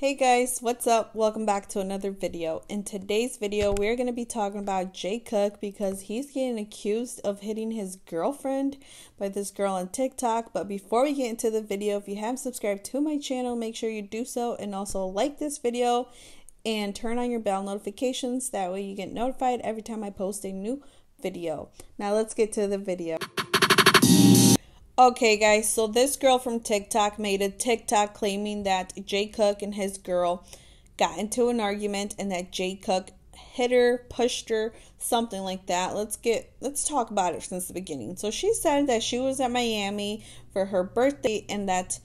Hey guys, what's up? Welcome back to another video. In today's video, we're going to be talking about J Cook because he's getting accused of hitting his girlfriend by this girl on TikTok. But before we get into the video, if you haven't subscribed to my channel, make sure you do so and also like this video and turn on your bell notifications. That way you get notified every time I post a new video. Now let's get to the video. Okay, guys, so this girl from TikTok made a TikTok claiming that J Cook and his girl got into an argument and that J Cook hit her, pushed her, something like that. Let's get let's talk about it since the beginning. So she said that she was at Miami for her birthday and that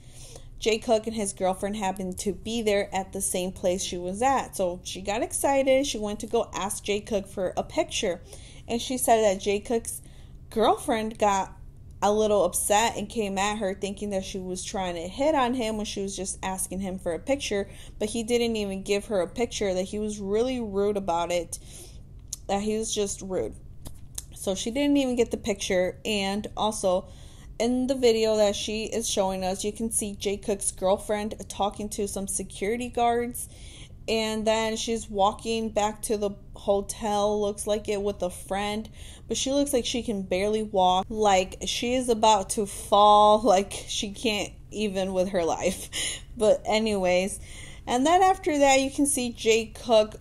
J Cook and his girlfriend happened to be there at the same place she was at. So she got excited. She went to go ask J Cook for a picture. And she said that J Cook's girlfriend got a little upset and came at her thinking that she was trying to hit on him when she was just asking him for a picture, but he didn't even give her a picture, that he was really rude about it, that he was just rude. So she didn't even get the picture, and also in the video that she is showing us, you can see J Cook's girlfriend talking to some security guards and then she's walking back to the hotel looks like it with a friend but she looks like she can barely walk like she is about to fall like she can't even with her life but anyways and then after that you can see J Cook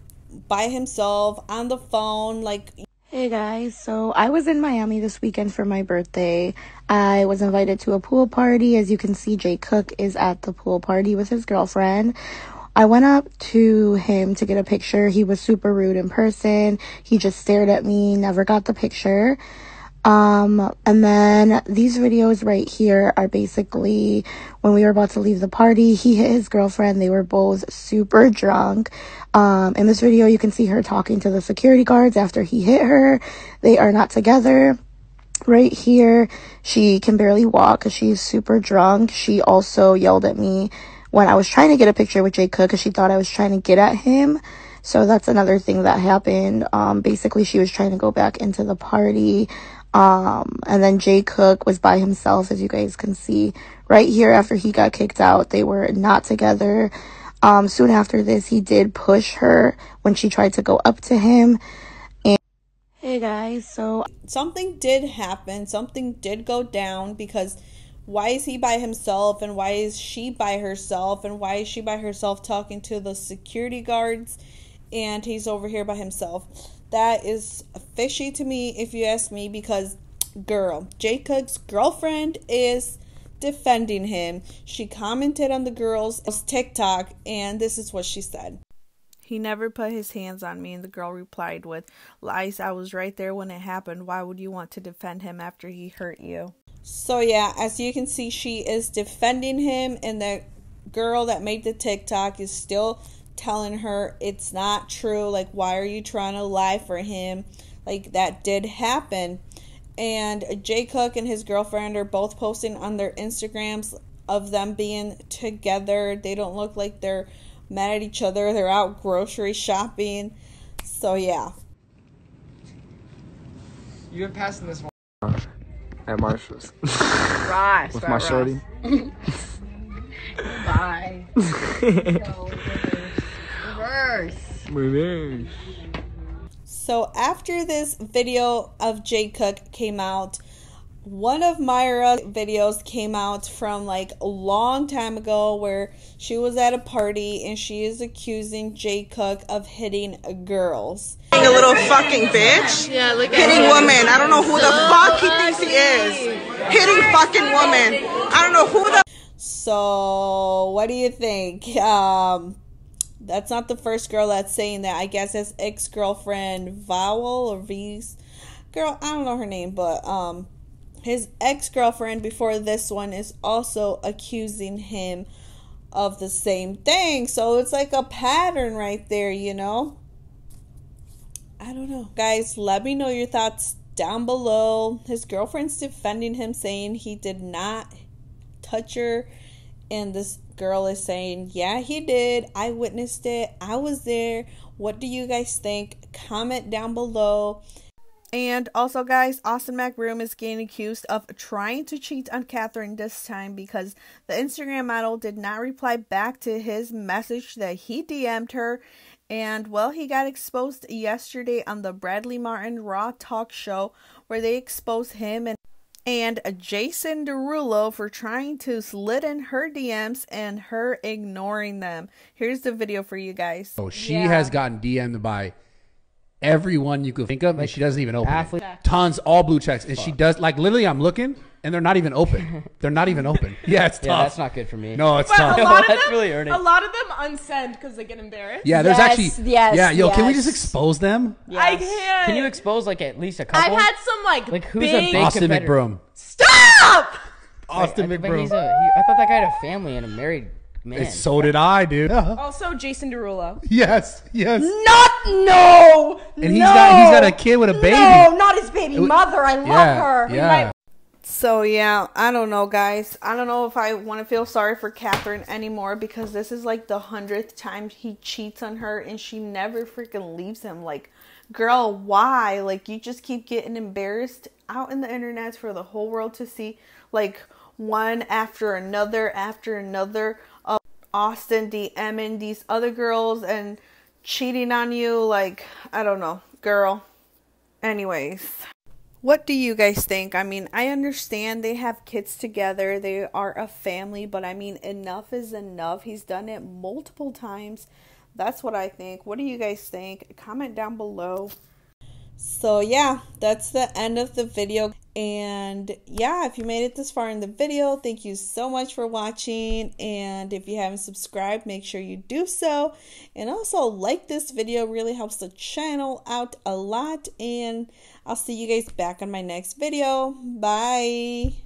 by himself on the phone like Hey guys, so I was in Miami this weekend for my birthday. I was invited to a pool party. As you can see, J Cook is at the pool party with his girlfriend. I went up to him to get a picture. He was super rude in person. He just stared at me, never got the picture. Um, and then these videos right here are basically when we were about to leave the party, he hit his girlfriend. They were both super drunk. Um, in this video, you can see her talking to the security guards after he hit her. They are not together. Right here, she can barely walk because she's super drunk. She also yelled at me when I was trying to get a picture with J Cook because she thought I was trying to get at him. So that's another thing that happened. Um, basically, she was trying to go back into the party. Um, and then J Cook was by himself, as you guys can see right here after he got kicked out. They were not together. Um, soon after this, he did push her when she tried to go up to him. And hey guys, so something did happen. Something did go down because why is he by himself and why is she by herself and why is she by herself talking to the security guards and he's over here by himself that is fishy to me if you ask me because girl J Cook's girlfriend is defending him she commented on the girl's tiktok and this is what she said he never put his hands on me, and the girl replied with, Lies, I was right there when it happened. Why would you want to defend him after he hurt you? So yeah, as you can see, she is defending him, and the girl that made the TikTok is still telling her it's not true. Like, why are you trying to lie for him? Like, that did happen. And J Cook and his girlfriend are both posting on their Instagrams of them being together. They don't look like they're mad at each other. They're out grocery shopping. So, yeah. Been passing this one at Marshall's. Right. With my shorty. Bye. Reverse. Reverse. So after this video of J Cook came out, one of Myra videos came out from like a long time ago where she was at a party and she is accusing J Cook of hitting girls. A little fucking bitch. Yeah, look at Hitting him. women. I don't know who the fuck he thinks he is. Hitting fucking women. I don't know who the So what do you think? Um that's not the first girl that's saying that. I guess it's ex-girlfriend Vowel or V's girl, I don't know her name, but um his ex girlfriend before this one is also accusing him of the same thing. So it's like a pattern right there, you know? I don't know. Guys, let me know your thoughts down below. His girlfriend's defending him, saying he did not touch her. And this girl is saying, Yeah, he did. I witnessed it. I was there. What do you guys think? Comment down below. And also, guys, Austin McBroom is getting accused of trying to cheat on Catherine this time because the Instagram model did not reply back to his message that he DM'd her. And well, he got exposed yesterday on the Bradley Martyn Raw Talk Show where they exposed him and and Jason Derulo for trying to slit in her DMs and her ignoring them. Here's the video for you guys. Oh, she has gotten DM'd by everyone you could think of, and she doesn't even open athlete- it. Tons, all blue checks, and she does like literally. I'm looking, and they're not even open. they're not even open. Yeah, it's tough. Yeah, that's not good for me. No, it's But tough. a lot of That's them, really earning. a lot of them unsend because they get embarrassed. Yeah, there's Yes, actually. yes, Yeah, yo, can we just expose them? I can't. Can you expose like at least a I've couple? had some like, Like, who's a big. big- Austin competitor. McBroom. Stop! Austin I, but McBroom. he's a, he, I thought that guy had a family and a married man. And so did I, dude. Also, Jason Derulo. yes, yes. Not no. And he's no, got he's got a kid with a baby. No, not his baby mother. I love yeah, her. yeah. So yeah, I don't know, guys. I don't know if I want to feel sorry for Catherine anymore because this is like the hundredth time he cheats on her and she never freaking leaves him. Like, girl, why? Like, you just keep getting embarrassed out in the internet for the whole world to see. Like, one after another after another of Austin DMing these other girls and cheating on you. Like, I don't know, girl. Anyways. What do you guys think? I mean, I understand they have kids together, they are a family, but I mean, enough is enough. He's done it multiple times. That's what I think. What do you guys think? Comment down below. So, yeah, that's the end of the video. And yeah, if you made it this far in the video, thank you so much for watching. And if you haven't subscribed, make sure you do so. And also, like this video, really helps the channel out a lot. And I'll see you guys back on my next video. Bye.